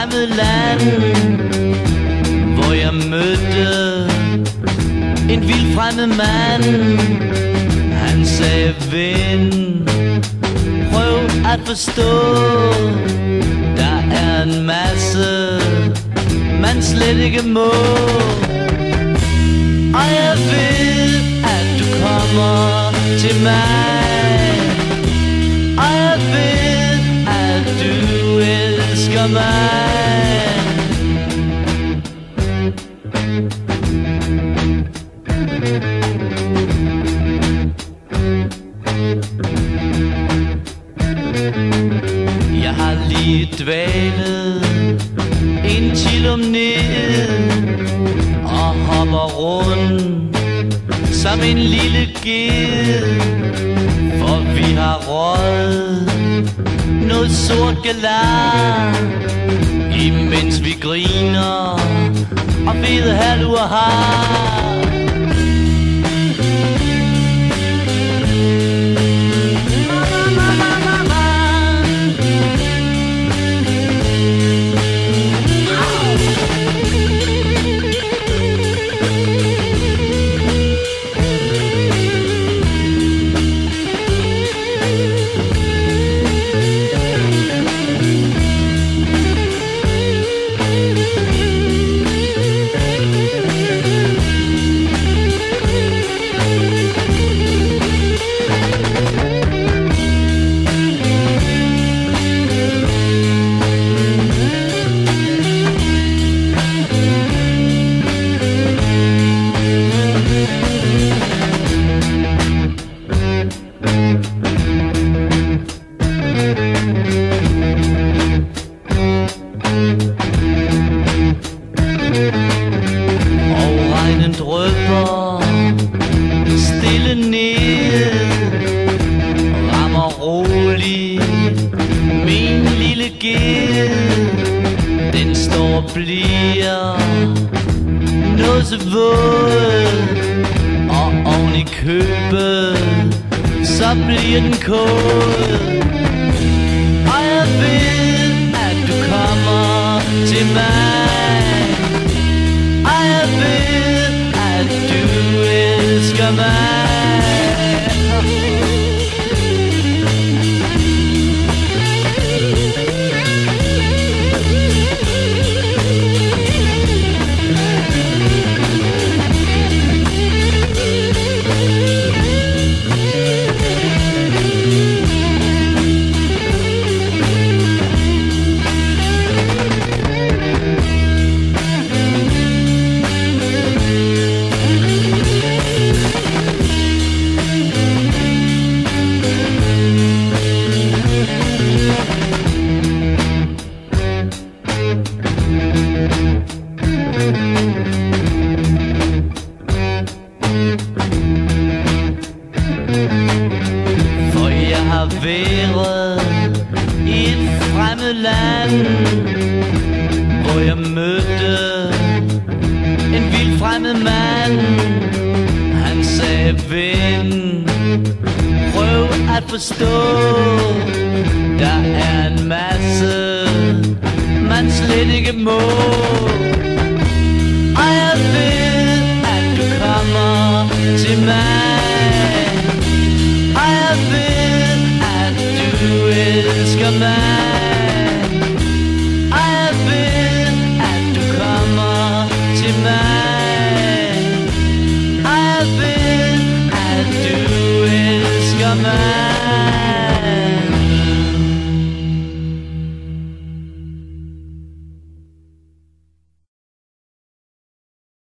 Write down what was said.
fremmed land Hvor jeg mødte en vild fremmed mand. Han sagde, ven, prøv at forstå Der er en masse, man slet ikke må. Og jeg ved, at du kommer til mig. Og jeg ved, elsker mig Jeg har lige dvalet en chilum ned Og hopper rundt som en lille ged. Sort galar Imens vi griner og fede halvur har. Sker Den står og bliver noget så våd. Og oven i købet så bliver den kold Og jeg ved at du kommer til mig. Har været i et fremmed land Hvor jeg mødte en vild fremmed mand. Han sagde, ven, prøv at forstå Der er en masse, man slet ikke må. Og jeg ved, at du kommer til mig. your man. I have been at the comedy man. I have been man.